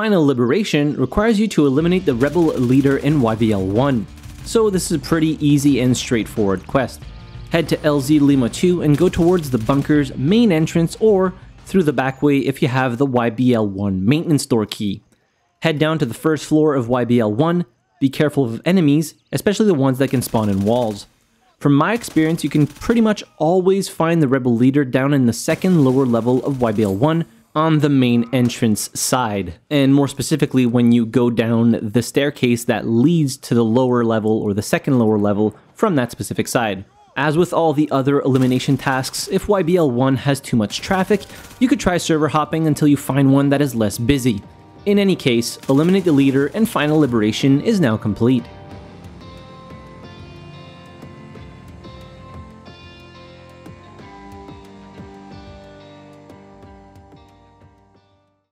Final Liberation requires you to eliminate the rebel leader in YBL 1, so this is a pretty easy and straightforward quest. Head to LZ Lima 2 and go towards the bunker's main entrance or through the back way if you have the YBL 1 maintenance door key. Head down to the first floor of YBL 1, be careful of enemies, especially the ones that can spawn in walls. From my experience, you can pretty much always find the rebel leader down in the second lower level of YBL 1 on the main entrance side, and more specifically when you go down the staircase that leads to the lower level or the second lower level from that specific side. As with all the other elimination tasks, if YBL 1 has too much traffic, you could try server hopping until you find one that is less busy. In any case, eliminate the leader and final liberation is now complete.